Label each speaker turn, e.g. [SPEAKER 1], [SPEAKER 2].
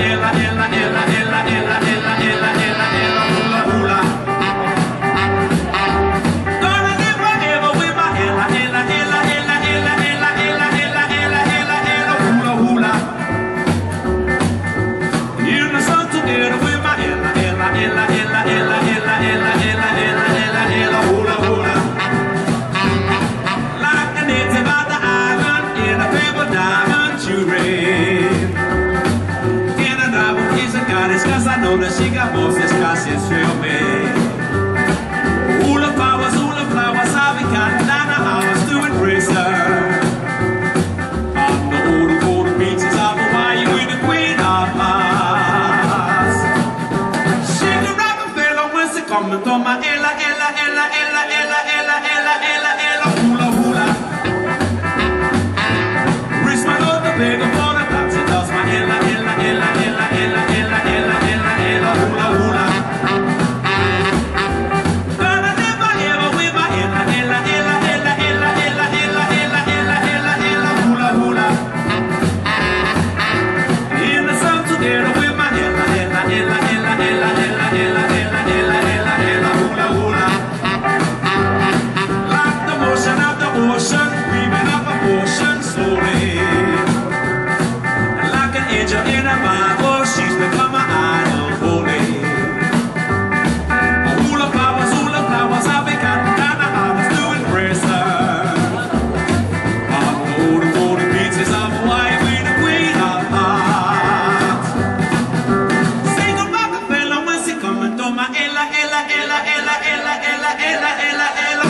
[SPEAKER 1] ela, ela, ela. ela, ela, ela, ela, ela, ela, ela.